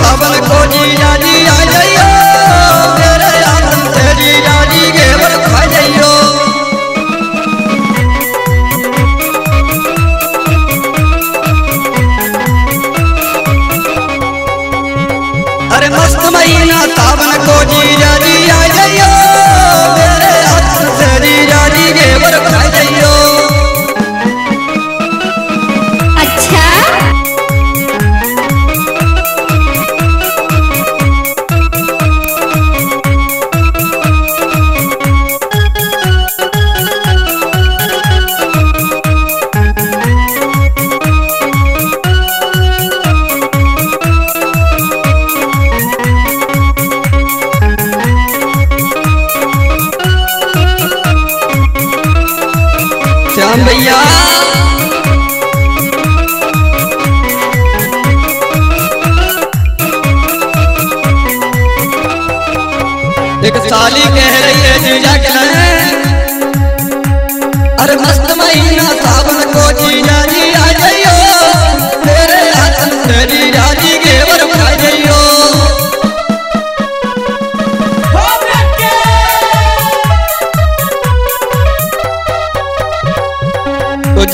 सावन को जीजा जी आ जाइयो मेरे आँगन से जीजा जी घेवर खा जाइयो अरे मस्त महीना, सावन को जीजा 的呀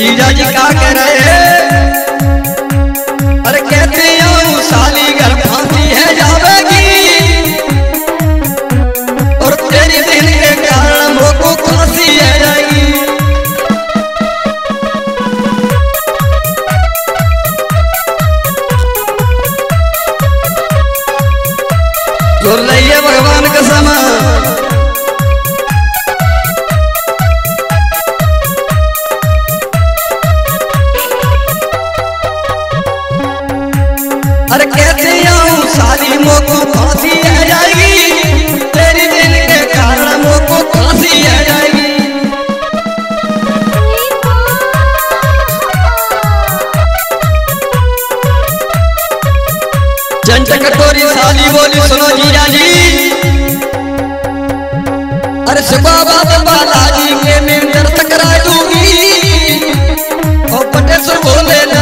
जीजा जी का कह रहे हैं। बोली सुनो जीजा जी अरे सुबह बाबा बालाजी के मैं दर्द करा दूँगी और पटेश्वर भोलेनाथ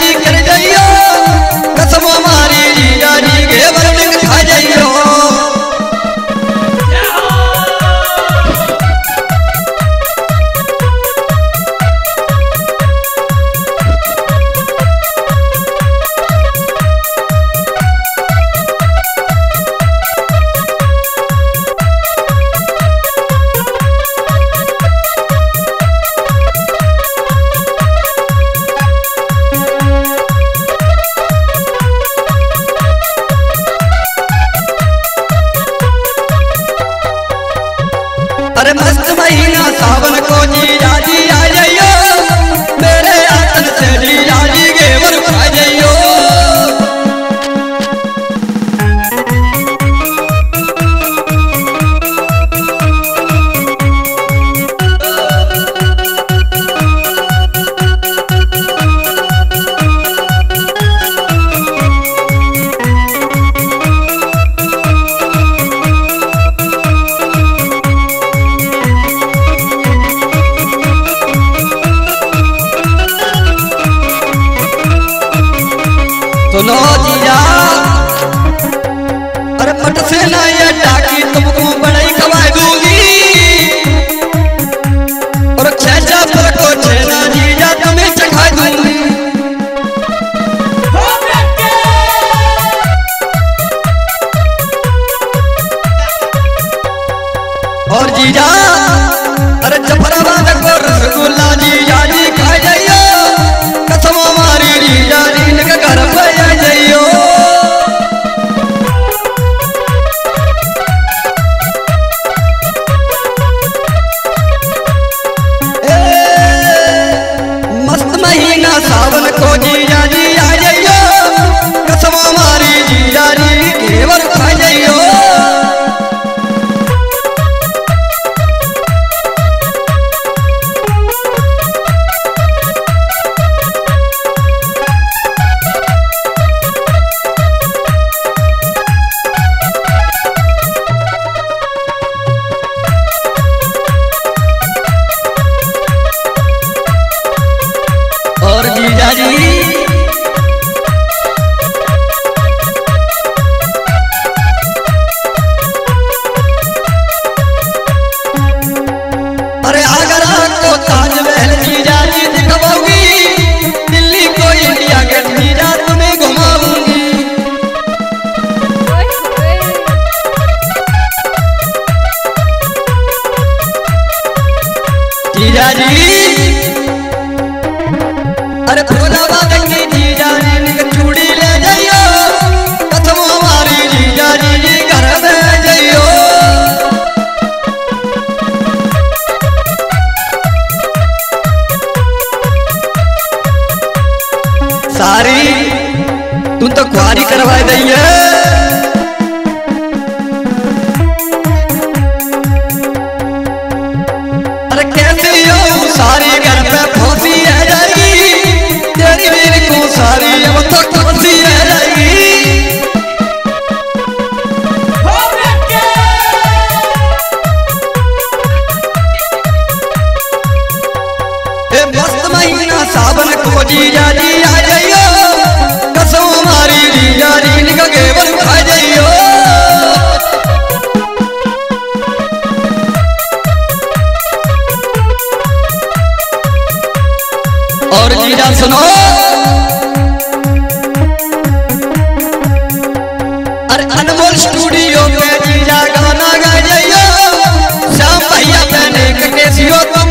और लीला सुनो। अरे अनमोल स्टूडियो में जीजा गाना गाइयो। श्याम भैया कटेसियो तुम